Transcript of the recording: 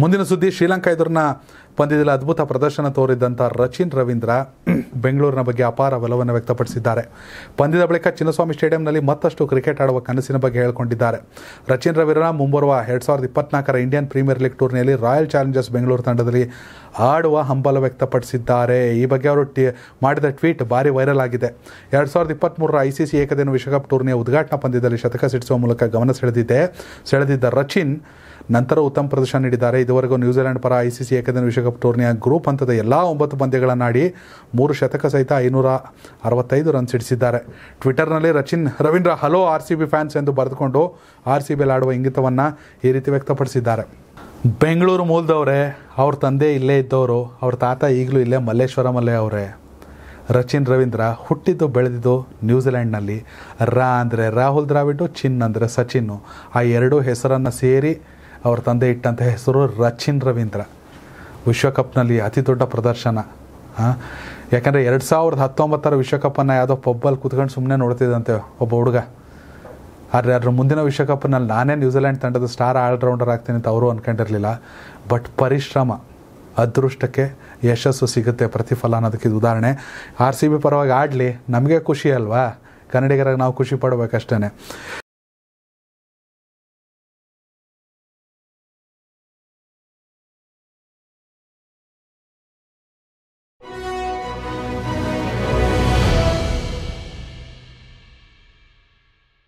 ಮುಂದಿನ ಸುದ್ದಿ, ಶ್ರೀಲಂಕಾ ಎದುರಿನ ಪಂದ್ಯದಲ್ಲಿ ಅದ್ಭುತ ಪ್ರದರ್ಶನ ತೋರಿದ್ದಂಥ ರಚಿನ್ ರವೀಂದ್ರ ಬೆಂಗಳೂರಿನ ಬಗ್ಗೆ ಅಪಾರ ಒಲವನ್ನು ವ್ಯಕ್ತಪಡಿಸಿದ್ದಾರೆ. ಪಂದ್ಯದ ಬಳಿಕ ಚಿನ್ನಸ್ವಾಮಿ ಸ್ಟೇಡಿಯಂನಲ್ಲಿ ಮತ್ತಷ್ಟು ಕ್ರಿಕೆಟ್ ಆಡುವ ಕನಸಿನ ಬಗ್ಗೆ ಹೇಳಿಕೊಂಡಿದ್ದಾರೆ. ರಚಿನ್ ರವೀಂದ್ರ ಮುಂಬರುವ ಎರಡು ಸಾವಿರದ ಇಪ್ಪತ್ನಾಲ್ಕರ ಇಂಡಿಯನ್ ಪ್ರೀಮಿಯರ್ ಲೀಗ್ ಟೂರ್ನಿಯಲ್ಲಿ ರಾಯಲ್ ಚಾಲೆಂಜರ್ಸ್ ಬೆಂಗಳೂರು ತಂಡದಲ್ಲಿ ಆಡುವ ಹಂಬಲ ವ್ಯಕ್ತಪಡಿಸಿದ್ದಾರೆ. ಈ ಬಗ್ಗೆ ಅವರು ಟಿ, ಮಾಡಿದ ಟ್ವೀಟ್ ಭಾರಿ ವೈರಲ್ ಆಗಿದೆ. ಎರಡು ಸಾವಿರದ ಇಪ್ಪತ್ತ್ಮೂರರ ಐ ಸಿ ಸಿ ಏಕದಿನ ವಿಶ್ವಕಪ್ ಟೂರ್ನಿಯ ಉದ್ಘಾಟನಾ ಪಂದ್ಯದಲ್ಲಿ ಶತಕ ಸಿಡಿಸುವ ಮೂಲಕ ಗಮನ ಸೆಳೆದಿದೆ. ಸೆಳೆದಿದ್ದ ರಚಿನ್ ನಂತರ ಉತ್ತಮ ಪ್ರದರ್ಶನ ನೀಡಿದ್ದಾರೆ. ಇದುವರೆಗೂ ನ್ಯೂಜಿಲೆಂಡ್ ಪರ ಐ ಸಿ ಸಿ ಏಕದಿನ ವಿಶ್ವಕಪ್ ಟೂರ್ನಿಯ ಗ್ರೂಪ್ ಹಂತದ ಎಲ್ಲ ಒಂಬತ್ತು ಪಂದ್ಯಗಳನ್ನಾಡಿ ಮೂರು ಶತಕ ಸಹಿತ ಐನೂರ ಅರವತ್ತೈದು ರನ್ ಸಿಡಿಸಿದ್ದಾರೆ ಟ್ವಿಟರ್ನಲ್ಲಿ Rachin, Ravindra hello R C B fans ಎಂದು ಬರೆದುಕೊಂಡು ಆರ್ ಸಿ ಬಿಯಲ್ಲಿ ಆಡುವ ಇಂಗಿತವನ್ನು ಈ ರೀತಿ ವ್ಯಕ್ತಪಡಿಸಿದ್ದಾರೆ. ಬೆಂಗಳೂರು ಮೂಲದವರೇ, ಅವ್ರ ತಂದೆ ಇಲ್ಲೇ ಇದ್ದವರು, ಅವ್ರ ತಾತ ಈಗಲೂ ಇಲ್ಲೇ ಮಲ್ಲೇಶ್ವರಮಲ್ಲೇ ಅವರೇ. ರಚಿನ್, ರವೀಂದ್ರ, ಹುಟ್ಟಿದ್ದು ಬೆಳೆದಿದ್ದು ನ್ಯೂಜಿಲೆಂಡ್ನಲ್ಲಿ. ರಾ ಅಂದರೆ ರಾಹುಲ್ ದ್ರಾವಿಡು, ಚಿನ್ ಅಂದರೆ ಸಚಿನ್ನು ಆ ಎರಡೂ ಹೆಸರನ್ನು ಸೇರಿ ಅವ್ರ ತಂದೆ ಇಟ್ಟಂತಹ ಹೆಸರು ರಚಿನ್ ರವೀಂದ್ರ. ವಿಶ್ವಕಪ್ನಲ್ಲಿ ಅತಿ ದೊಡ್ಡ ಪ್ರದರ್ಶನ. ಹಾಂ ಯಾಕಂದರೆ ಎರಡು ಸಾವಿರದ ಹತ್ತೊಂಬತ್ತರ ವಿಶ್ವಕಪ್ಪನ್ನು ಯಾವುದೋ ಪಬ್ಬಲ್ಲಿ ಕುತ್ಕೊಂಡು ಸುಮ್ಮನೆ ನೋಡ್ತಿದ್ದಂತೆ ಒಬ್ಬ ಹುಡುಗ. ಆದರೆ ಅದ್ರ ಮುಂದಿನ ವಿಶ್ವಕಪ್ನಲ್ಲಿ ನಾನೇ ನ್ಯೂಜಿಲೆಂಡ್ ತಂಡದ ಸ್ಟಾರ್ ಆಲ್ರೌಂಡರ್ ಆಗ್ತೀನಿ ಅಂತ ಅವರು ಅಂದ್ಕೊಂಡಿರಲಿಲ್ಲ ಬಟ್ ಪರಿಶ್ರಮ, ಅದೃಷ್ಟಕ್ಕೆ ಯಶಸ್ಸು ಸಿಗುತ್ತೆ ಪ್ರತಿಫಲ ಅನ್ನೋದಕ್ಕೆ ಇದು ಉದಾಹರಣೆ. ಆರ್ ಸಿ ಬಿ ಪರವಾಗಿ ಆಡಲಿ, ನಮಗೆ ಖುಷಿ ಅಲ್ವಾ? ಕನ್ನಡಿಗರಾಗಿ ನಾವು ಖುಷಿ ಪಡಬೇಕಷ್ಟೇ